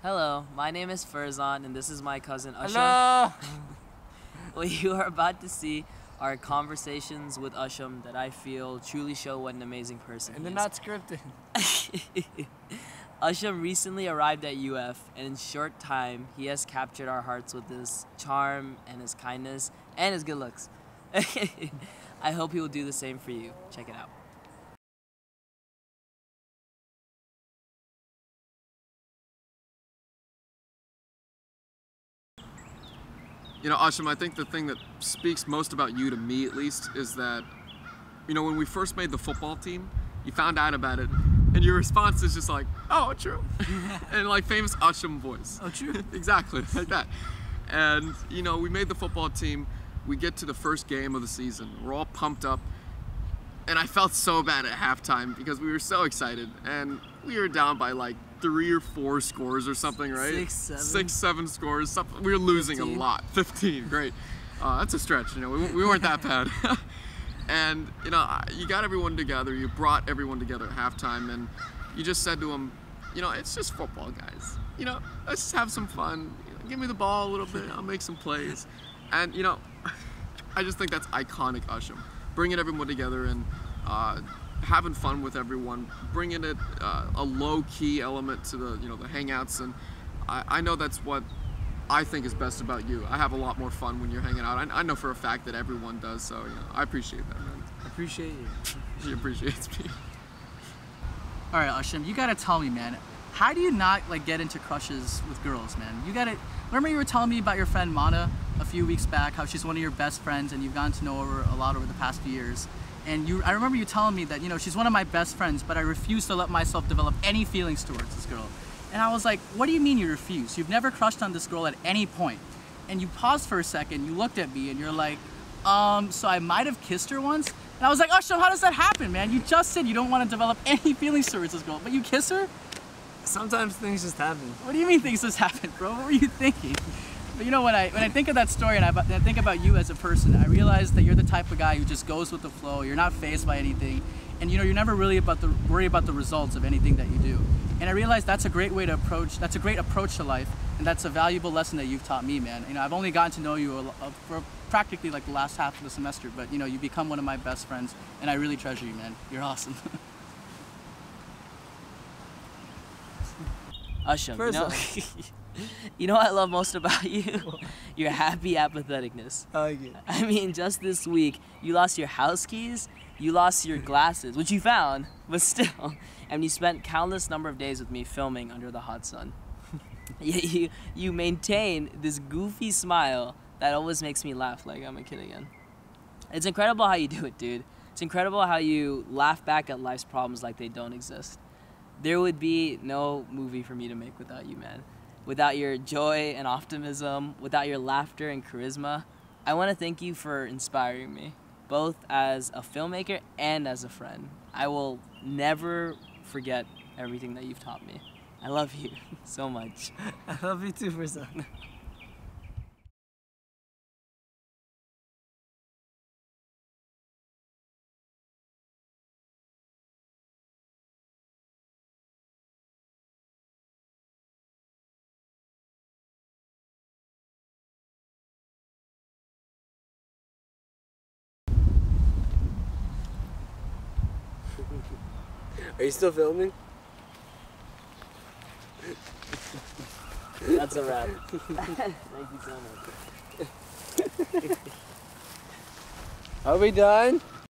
Hello, my name is Ferzan, and this is my cousin Usha. Hello. What you are about to see are conversations with Asham that I feel truly show what an amazing person he is. And they're is. not scripted. Asham recently arrived at UF, and in short time, he has captured our hearts with his charm and his kindness and his good looks. I hope he will do the same for you. Check it out. You know, Asham, I think the thing that speaks most about you, to me at least, is that, you know, when we first made the football team, you found out about it, and your response is just like, oh, true. and like famous Asham voice. Oh, true. exactly, like that. And, you know, we made the football team, we get to the first game of the season, we're all pumped up, and I felt so bad at halftime because we were so excited, and we were down by like three or four scores or something, right? Six, seven. Six, seven scores. Something. We were losing 15. a lot. Fifteen, great. Uh, that's a stretch. You know, we, we weren't that bad. and you know, you got everyone together. You brought everyone together at halftime, and you just said to them, you know, it's just football, guys. You know, let's just have some fun. You know, give me the ball a little bit. I'll make some plays. And you know, I just think that's iconic Asham. Bringing everyone together and uh, having fun with everyone, bringing it uh, a low key element to the you know the hangouts, and I, I know that's what I think is best about you. I have a lot more fun when you're hanging out. I, I know for a fact that everyone does, so you know I appreciate that, man. I appreciate you. He appreciates me. All right, Asham, you gotta tell me, man. How do you not like get into crushes with girls, man? You gotta. Remember you were telling me about your friend Mana a few weeks back, how she's one of your best friends, and you've gotten to know her a lot over the past few years. And you, I remember you telling me that you know she's one of my best friends, but I refuse to let myself develop any feelings towards this girl. And I was like, what do you mean you refuse? You've never crushed on this girl at any point. And you paused for a second, you looked at me, and you're like, um, so I might have kissed her once. And I was like, Asham, how does that happen, man? You just said you don't want to develop any feelings towards this girl, but you kiss her? Sometimes things just happen. What do you mean things just happen bro? What were you thinking? But you know, when I when I think of that story and I, and I think about you as a person, I realize that you're the type of guy who just goes with the flow. You're not phased by anything, and you know, you're never really about the worry about the results of anything that you do. And I realize that's a great way to approach. That's a great approach to life, and that's a valuable lesson that you've taught me, man. You know, I've only gotten to know you a, lo- uh, for practically like the last half of the semester, but you know, you become one of my best friends, and I really treasure you, man. You're awesome. Asham, you know, you know what I love most about you? Your happy apatheticness. I like. I mean, just this week, you lost your house keys, you lost your glasses, which you found, but still, and you spent countless number of days with me filming under the hot sun. Yet you, you maintain this goofy smile that always makes me laugh like I'm a kid again. It's incredible how you do it, dude. It's incredible how you laugh back at life's problems like they don't exist. There would be no movie for me to make without you, man. Without your joy and optimism, without your laughter and charisma. I want to thank you for inspiring me, both as a filmmaker and as a friend. I will never forget everything that you've taught me. I love you so much. I love you too, Ferzan. Are you still filming? That's a wrap. thank you so much. Are we done?